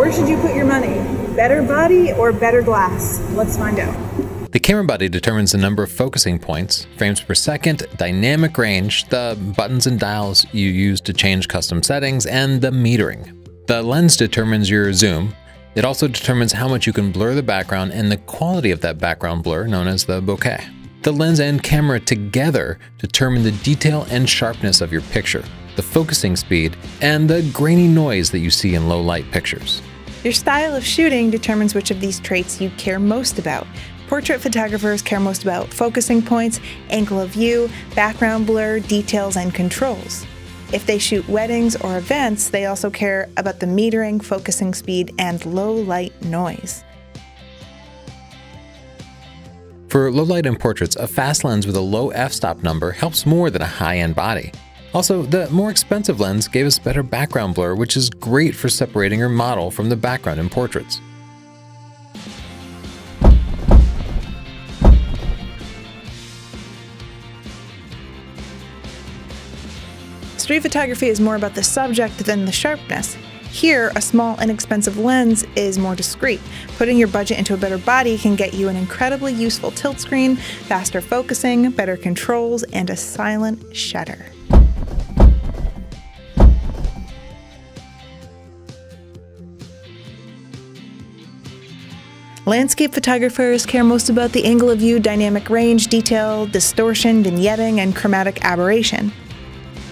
Where should you put your money? Better body or better glass? Let's find out. The camera body determines the number of focusing points, frames per second, dynamic range, the buttons and dials you use to change custom settings, and the metering. The lens determines your zoom. It also determines how much you can blur the background and the quality of that background blur, known as the bokeh. The lens and camera together determine the detail and sharpness of your picture, the focusing speed, and the grainy noise that you see in low light pictures. Your style of shooting determines which of these traits you care most about. Portrait photographers care most about focusing points, angle of view, background blur, details, and controls. If they shoot weddings or events, they also care about the metering, focusing speed, and low light noise. For low light in portraits, a fast lens with a low f-stop number helps more than a high-end body. Also, the more expensive lens gave us better background blur, which is great for separating your model from the background in portraits. Street photography is more about the subject than the sharpness. Here, a small, inexpensive lens is more discreet. Putting your budget into a better body can get you an incredibly useful tilt screen, faster focusing, better controls, and a silent shutter. Landscape photographers care most about the angle of view, dynamic range, detail, distortion, vignetting, and chromatic aberration.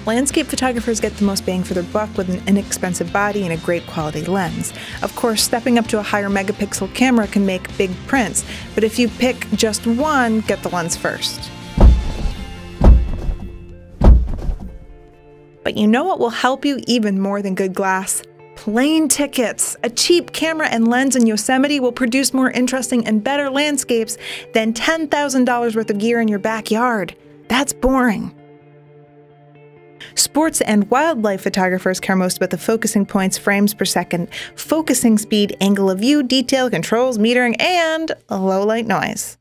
Landscape photographers get the most bang for their buck with an inexpensive body and a great quality lens. Of course, stepping up to a higher megapixel camera can make big prints, but if you pick just one, get the lens first. But you know what will help you even more than good glass? Plane tickets. A cheap camera and lens in Yosemite will produce more interesting and better landscapes than $10,000 worth of gear in your backyard. That's boring. Sports and wildlife photographers care most about the focusing points, frames per second, focusing speed, angle of view, detail, controls, metering, and low light noise.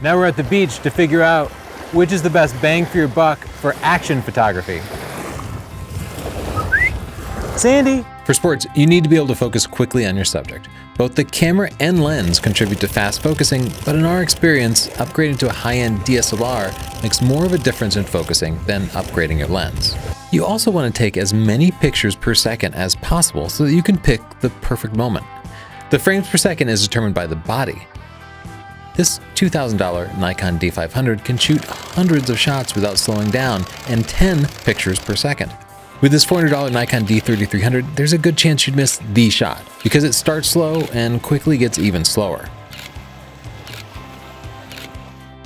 Now we're at the beach to figure out which is the best bang for your buck for action photography. Sandy! For sports, you need to be able to focus quickly on your subject. Both the camera and lens contribute to fast focusing, but in our experience, upgrading to a high-end DSLR makes more of a difference in focusing than upgrading your lens. You also want to take as many pictures per second as possible so that you can pick the perfect moment. The frames per second is determined by the body. This $2,000 Nikon D500 can shoot hundreds of shots without slowing down and 10 pictures per second. With this $400 Nikon D3300, there's a good chance you'd miss the shot, because it starts slow and quickly gets even slower.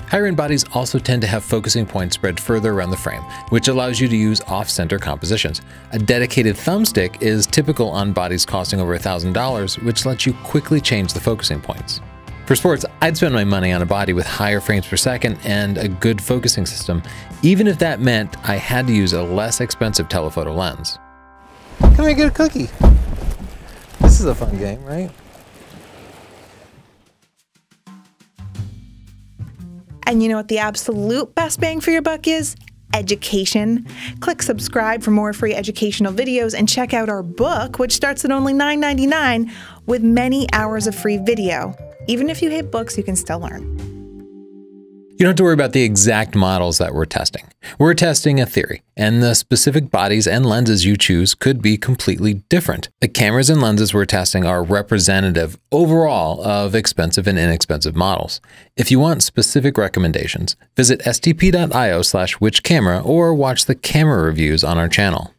Higher-end bodies also tend to have focusing points spread further around the frame, which allows you to use off-center compositions. A dedicated thumbstick is typical on bodies costing over $1,000, which lets you quickly change the focusing points. For sports, I'd spend my money on a body with higher frames per second and a good focusing system, even if that meant I had to use a less expensive telephoto lens. Come here, get a cookie. This is a fun game, right? And you know what the absolute best bang for your buck is? Education. Click subscribe for more free educational videos and check out our book, which starts at only $9.99 with many hours of free video. Even if you hate books, you can still learn. You don't have to worry about the exact models that we're testing. We're testing a theory, and the specific bodies and lenses you choose could be completely different. The cameras and lenses we're testing are representative overall of expensive and inexpensive models. If you want specific recommendations, visit sdp.io slash which camera or watch the camera reviews on our channel.